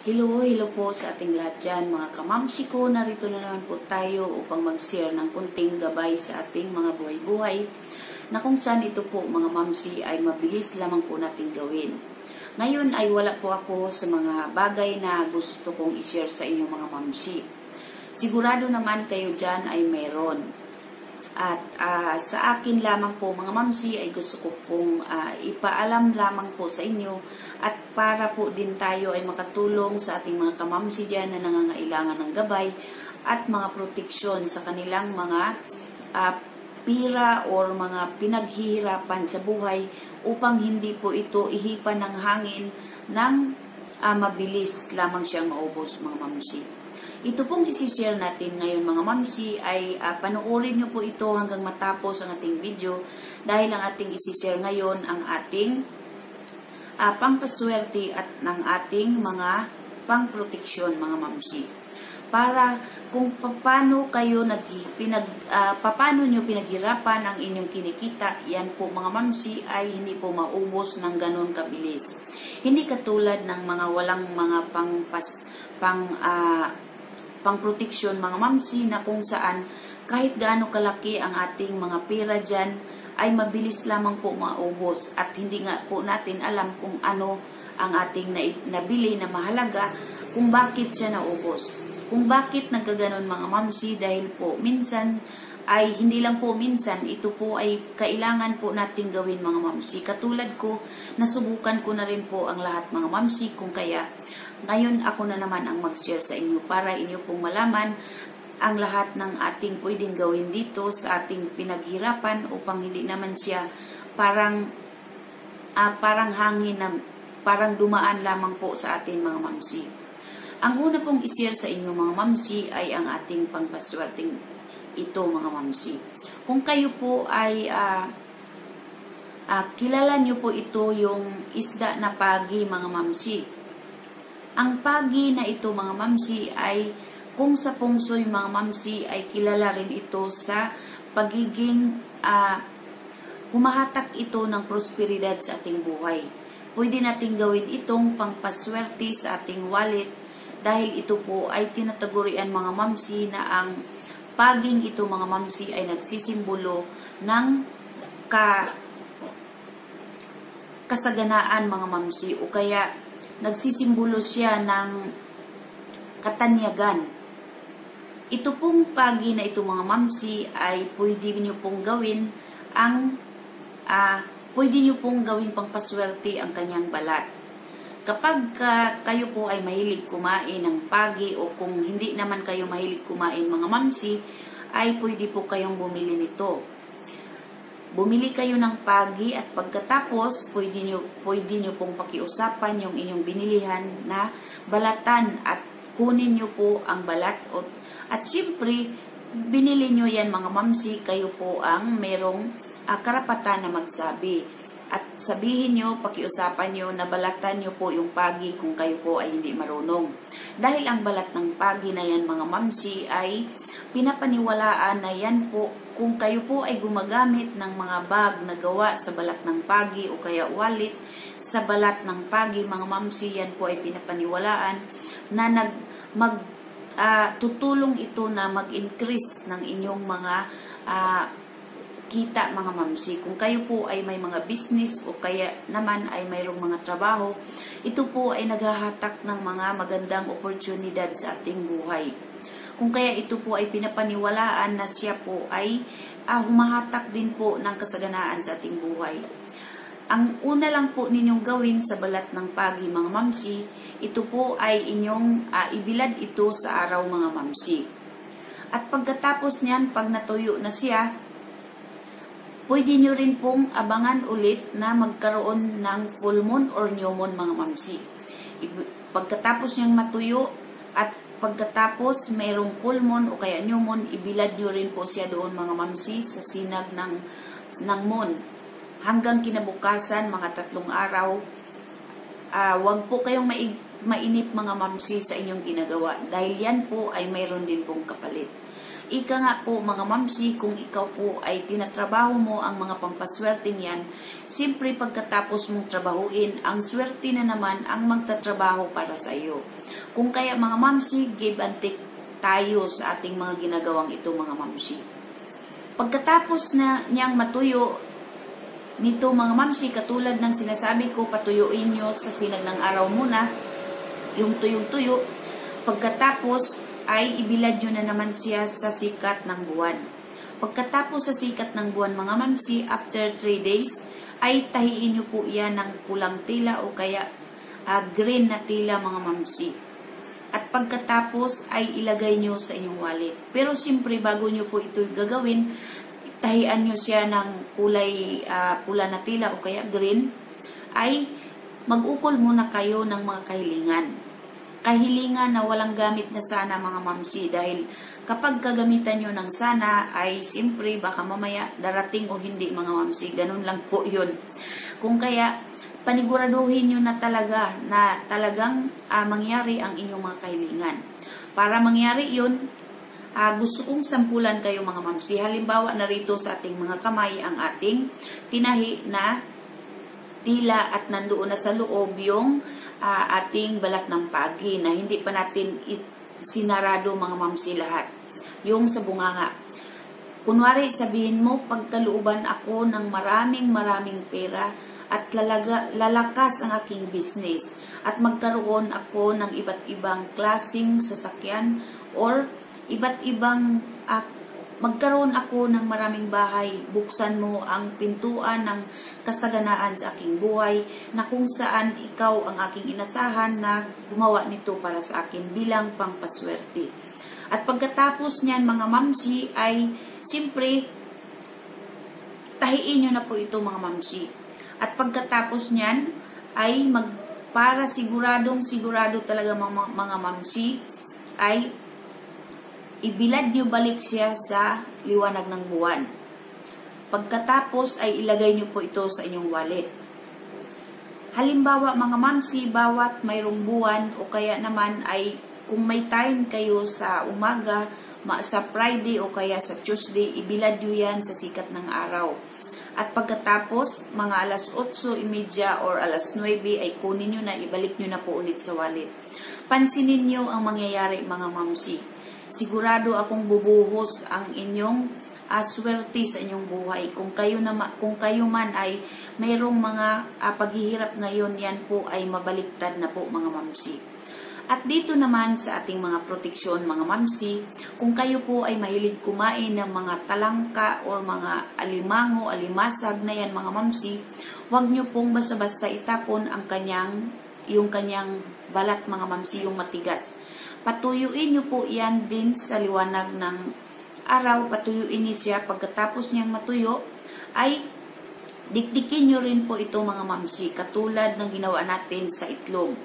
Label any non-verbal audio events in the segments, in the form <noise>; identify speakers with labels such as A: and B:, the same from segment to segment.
A: Hello, hello po sa ating lahat dyan, mga kamamsi ko. Narito na naman po tayo upang mag-share ng kunting gabay sa ating mga buhay-buhay na kung saan ito po, mga mamsi, ay mabilis lamang po natin gawin. Ngayon ay wala po ako sa mga bagay na gusto kong i-share sa inyong mga mamsi. Sigurado naman kayo dyan ay meron. At uh, sa akin lamang po mga mamsi ay gusto ko pong uh, ipaalam lamang po sa inyo at para po din tayo ay makatulong sa ating mga kamamsi dyan na nangangailangan ng gabay at mga proteksyon sa kanilang mga uh, pira or mga pinaghihirapan sa buhay upang hindi po ito ihipan ng hangin ng uh, mabilis lamang siyang maubos mga mamsi. Ito pong isishare natin ngayon mga mamsi ay uh, panoorin nyo po ito hanggang matapos ang ating video dahil ang ating isishare ngayon ang ating uh, pangpaswerte at ng ating mga pangproteksyon mga mamsi. Para kung paano kayo nag, pinag, uh, paano nyo pinaghirapan ang inyong kinikita, yan po mga mamsi ay hindi po maubos ng ganun kabilis. Hindi katulad ng mga walang mga pangpas, pang, uh, pangproteksyon mga mamsi na kung saan kahit gaano kalaki ang ating mga pera dyan, ay mabilis lamang po maubos at hindi nga po natin alam kung ano ang ating nabili na mahalaga kung bakit siya naubos. Kung bakit nagkaganon mga mamsi dahil po minsan ay hindi lang po minsan, ito po ay kailangan po nating gawin mga mamsi. Katulad ko, nasubukan ko na rin po ang lahat mga mamsi kung kaya ngayon ako na naman ang mag-share sa inyo para inyo pong malaman ang lahat ng ating pwedeng gawin dito sa ating pinaghirapan upang hindi naman siya parang uh, parang hangin na parang dumaan lamang po sa ating mga mamsi. Ang una pong ishare sa inyo mga mamsi ay ang ating pangpaswerteng ito mga mamsi. Kung kayo po ay uh, uh, kilala nyo po ito yung isda na pagi mga mamsi. Ang pagi na ito mga mamsi ay kung sa pungsoy mga mamsi ay kilala rin ito sa pagiging uh, humahatak ito ng prosperidad sa ating buhay. Pwede nating gawin itong pangpaswerte sa ating wallet dahil ito po ay tinatagurian mga mamsi na ang paging ito mga mamsi ay nagsisimbolo ng ka kasaganaan mga mamsi o kaya nagsisimbolo siya ng katanyagan ito pong pagi na ito mga mamsi ay pwede niyo pong gawin ang uh, pwede niyo pong gawin pang paswerte ang kanyang balat. Kapag uh, kayo po ay mahilig kumain ng pagi o kung hindi naman kayo mahilig kumain mga mamsi, ay pwede po kayong bumili nito. Bumili kayo ng pagi at pagkatapos pwede niyo, pwede niyo pong pakiusapan yung inyong binilihan na balatan at kunin niyo po ang balat o at siyempre, binili nyo yan mga mamsi, kayo po ang merong uh, karapatan na magsabi. At sabihin nyo, pakiusapan nyo, nabalatan nyo po yung pagi kung kayo po ay hindi marunong. Dahil ang balat ng pagi na yan mga mamsi ay pinapaniwalaan na yan po kung kayo po ay gumagamit ng mga bag na gawa sa balat ng pagi o kaya wallet sa balat ng pagi mga mamsi yan po ay pinapaniwalaan na nag mag uh, tutulong ito na mag-increase ng inyong mga uh, kita mga mamsi. Kung kayo po ay may mga business o kaya naman ay mayroong mga trabaho, ito po ay naghahatak ng mga magandang oportunidad sa ating buhay. Kung kaya ito po ay pinapaniwalaan na siya po ay uh, humahatak din po ng kasaganaan sa ating buhay. Ang una lang po ninyong gawin sa balat ng pagi mga mamsi, ito po ay inyong uh, ibilad ito sa araw mga mamsi. At pagkatapos niyan, pag natuyo na siya, pwede nyo rin pong abangan ulit na magkaroon ng full moon or new moon mga mamsi. Pagkatapos niyang matuyo at pagkatapos mayroong full moon o kaya new moon, ibilad nyo rin po siya doon mga mamsi sa sinag ng, ng moon hanggang kinabukasan, mga tatlong araw, uh, wag po kayong maig, mainip mga mamsi sa inyong ginagawa dahil yan po ay mayroon din pong kapalit. Ika nga po mga mamsi, kung ikaw po ay tinatrabaho mo ang mga pampaswerteng yan, siyempre pagkatapos mong trabahuin, ang swerte na naman ang magtatrabaho para sa iyo. Kung kaya mga mamsi, give and take tayo sa ating mga ginagawang ito mga mamsi. Pagkatapos na niyang matuyo, nito mga mamsi, katulad ng sinasabi ko, patuyuin nyo sa sinag ng araw muna, yung tuyong-tuyo, pagkatapos ay ibilad nyo na naman siya sa sikat ng buwan. Pagkatapos sa sikat ng buwan mga mamsi, after 3 days, ay tahiin nyo po yan ng pulang tila o kaya uh, green na tila mga mamsi. At pagkatapos ay ilagay nyo sa inyong wallet. Pero siyempre bago nyo po ito gagawin, tahian nyo siya ng kulay uh, pula na tila o kaya green, ay mag-ukol muna kayo ng mga kahilingan kahilingan na walang gamit na sana mga mamsi dahil kapag kagamitan nyo ng sana ay simpre baka mamaya darating o hindi mga mamsi. Ganun lang po yun. Kung kaya paniguraduhin nyo na talaga na talagang uh, mangyari ang inyong mga kahilingan. Para mangyari yun, uh, gusto kong sampulan kayo mga mamsi. Halimbawa narito sa ating mga kamay ang ating tinahi na tila at nandoon na sa loob yung uh, ating balat ng pagi na hindi pa natin sinarado mga mamsi lahat. Yung sa bunganga. Kunwari sabihin mo, pagkalooban ako ng maraming maraming pera at lalaga, lalakas ang aking business at magkaroon ako ng iba't ibang klasing sasakyan or iba't ibang uh, magkaroon ako ng maraming bahay, buksan mo ang pintuan ng kasaganaan sa aking buhay na kung saan ikaw ang aking inasahan na gumawa nito para sa akin bilang pangpaswerte. At pagkatapos niyan mga mamsi ay simpre tahiin nyo na po ito mga mamsi. At pagkatapos niyan ay mag, para siguradong sigurado talaga mga, mga mamsi ay ibilad nyo balik siya sa liwanag ng buwan. Pagkatapos ay ilagay nyo po ito sa inyong wallet. Halimbawa mga mamsi, bawat mayroong buwan o kaya naman ay kung may time kayo sa umaga, sa Friday o kaya sa Tuesday, ibilad nyo yan sa sikat ng araw. At pagkatapos, mga alas 8.30 or alas 9 ay kunin nyo na, ibalik nyo na po ulit sa wallet. Pansinin nyo ang mangyayari mga mamsi sigurado akong bubuhos ang inyong aswerte sa inyong buhay. Kung kayo, na, kung kayo man ay mayroong mga uh, paghihirap ngayon, yan po ay mabaliktad na po mga mamsi. At dito naman sa ating mga proteksyon, mga mamsi, kung kayo po ay mahilig kumain ng mga talangka or mga alimango, alimasag na yan mga mamsi, huwag nyo pong basta-basta itapon ang kanyang, yung kanyang balat mga mamsi, yung matigas Patuyuin nyo po yan din sa liwanag ng araw. Patuyuin niyo siya. Pagkatapos niyang matuyo, ay dikdikin nyo rin po ito mga mamsi. Katulad ng ginawa natin sa itlog.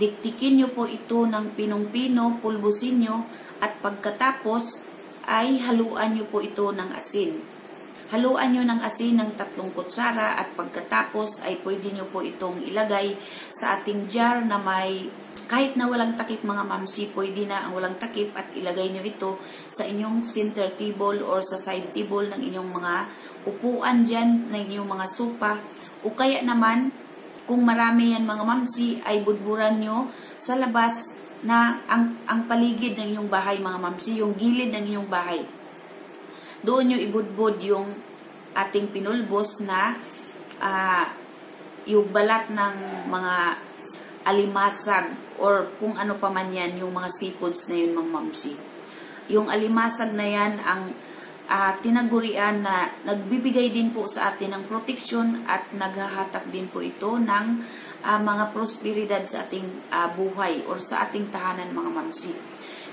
A: Dikdikin nyo po ito ng pinong-pino, pulbusin nyo, at pagkatapos ay haluan nyo po ito ng asin. Haluan nyo ng asin ng tatlong kutsara at pagkatapos ay pwede nyo po itong ilagay sa ating jar na may kahit na walang takip mga mamsi, pwede na ang walang takip at ilagay nyo ito sa inyong center table or sa side table ng inyong mga upuan dyan, ng inyong mga sopa. O kaya naman, kung marami yan mga mamsi, ay budburan nyo sa labas na ang, ang paligid ng inyong bahay mga mamsi, yung gilid ng inyong bahay. Doon nyo ibudbud yung ating pinulbos na uh, yung balat ng mga alimasag or kung ano pa man yan, yung mga seafoods na yun, mga mamsi. Yung alimasag na yan, ang uh, tinagurian na nagbibigay din po sa atin ng proteksyon at naghahatak din po ito ng uh, mga prosperidad sa ating uh, buhay or sa ating tahanan, mga mamsi.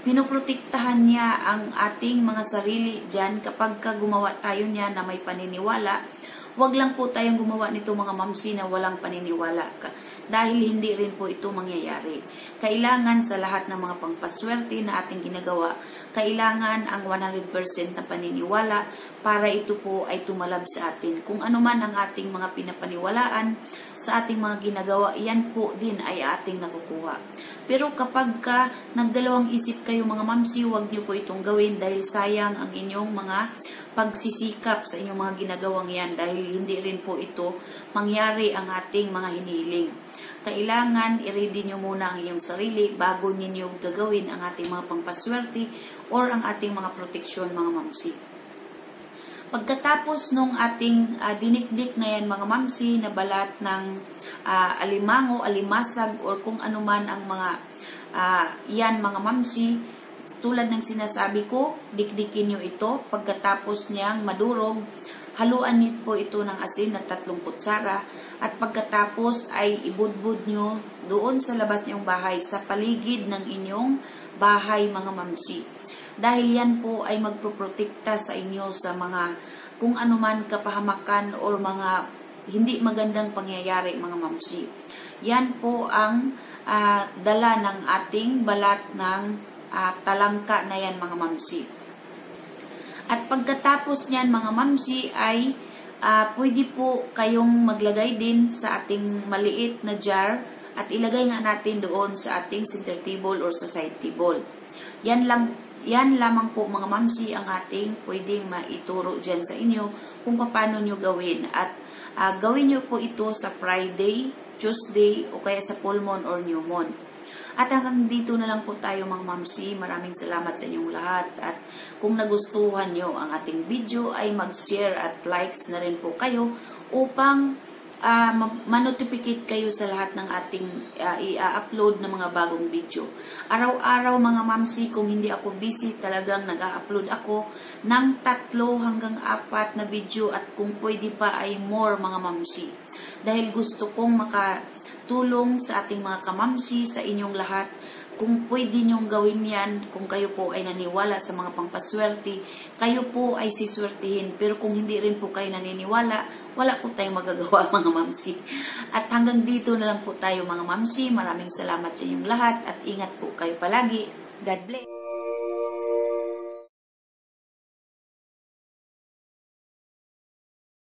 A: Pinoprotektahan niya ang ating mga sarili dyan kapag ka gumawa tayo niya na may paniniwala. Huwag lang po tayong gumawa nito mga mamsi na walang paniniwala dahil hindi rin po ito mangyayari. Kailangan sa lahat ng mga pangpaswerte na ating ginagawa, kailangan ang 100% na paniniwala para ito po ay tumalab sa atin. Kung ano man ang ating mga pinapaniwalaan sa ating mga ginagawa, yan po din ay ating nakukuha. Pero kapag ka nagdalawang isip kayo mga mamsi, huwag niyo po itong gawin dahil sayang ang inyong mga pagsisikap sa inyong mga ginagawang yan dahil hindi rin po ito mangyari ang ating mga hiniling. Kailangan i-ready nyo muna ang inyong sarili bago ninyo gagawin ang ating mga pampaswerte or ang ating mga proteksyon mga mamsi. Pagkatapos nung ating uh, dinikdik na yan mga mamsi na balat ng uh, alimango, alimasag or kung ano man ang mga uh, yan mga mamsi, tulad ng sinasabi ko, dikdikin nyo ito. Pagkatapos niyang madurog, haluan niyo po ito ng asin na tatlong kutsara. At pagkatapos ay ibudbud nyo doon sa labas niyong bahay, sa paligid ng inyong bahay mga mamsi. Dahil yan po ay magproprotekta sa inyo sa mga kung anuman kapahamakan or mga hindi magandang pangyayari mga mamsi. Yan po ang uh, dala ng ating balat ng uh, talangka na yan mga mamsi. At pagkatapos niyan mga mamsi ay uh, pwede po kayong maglagay din sa ating maliit na jar at ilagay nga natin doon sa ating center table or sa side table. Yan lang yan lamang po mga mamsi ang ating pwedeng maituro dyan sa inyo kung paano nyo gawin. At uh, gawin nyo po ito sa Friday, Tuesday, o kaya sa full moon or new moon. At hanggang dito na lang po tayo mga mamsi. Maraming salamat sa inyong lahat. At kung nagustuhan nyo ang ating video ay mag-share at likes na rin po kayo upang uh, manotificate kayo sa lahat ng ating uh, i-upload na mga bagong video. Araw-araw mga mamsi, kung hindi ako busy, talagang nag-upload ako ng tatlo hanggang apat na video at kung pwede pa ay more mga mamsi. Dahil gusto kong maka tulong sa ating mga kamamsi, sa inyong lahat. Kung pwede nyong gawin yan, kung kayo po ay naniwala sa mga pangpaswerte, kayo po ay siswertihin. Pero kung hindi rin po kayo naniniwala, wala po tayong magagawa <laughs> mga mamsi. At hanggang dito na lang po tayo mga mamsi. Maraming salamat sa inyong lahat at ingat po kayo palagi. God bless.